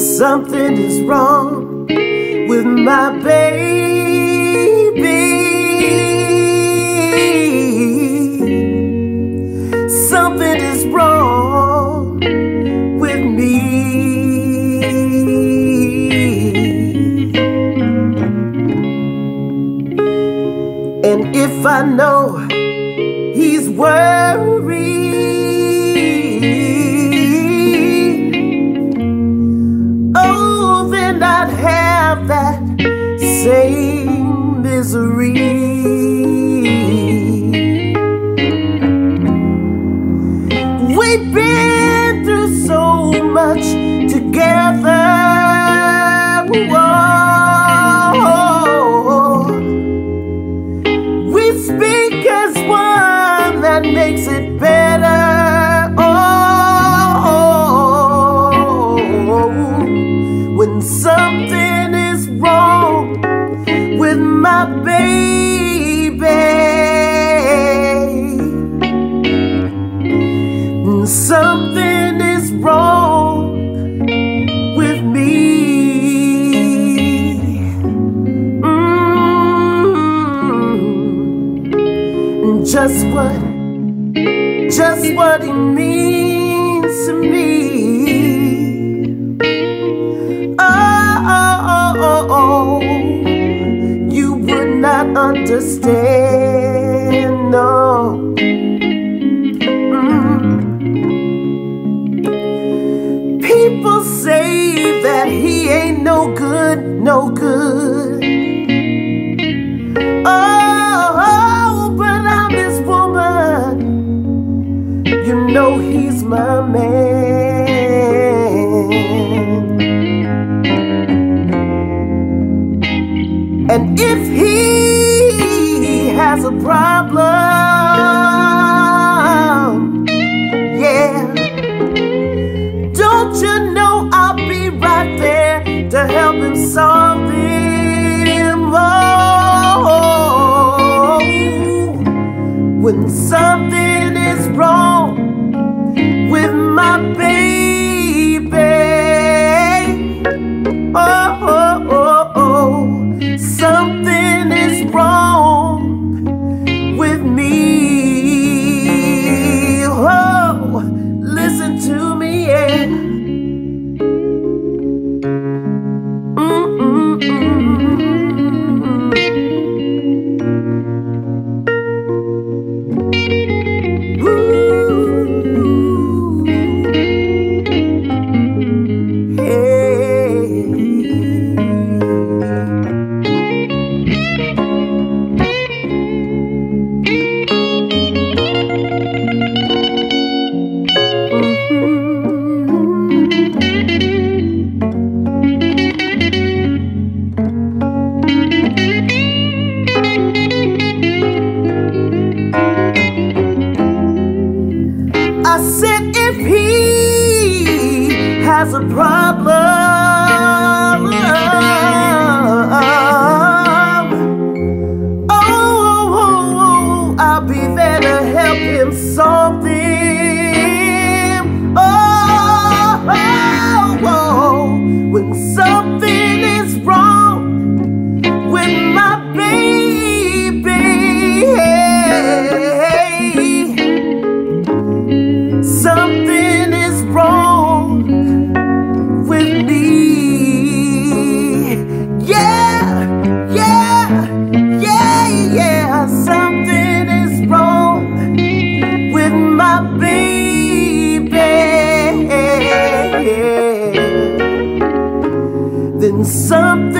something is wrong with my baby. Something is wrong with me. And if I know he's worried. My baby. Something is wrong with me. Mm. Just what, just what he means to me. Understand, no. Mm. People say that he ain't no good, no good. Oh, but I'm his woman. You know he's my man. And if he has a problem, yeah, don't you know I'll be right there to help him solve them? Oh, when has a problem. Oh, oh, oh, oh, I'll be there to help him solve them. Oh, oh, oh, when something is wrong with my baby, something. me. Yeah, yeah, yeah, yeah. Something is wrong with my baby. Then something.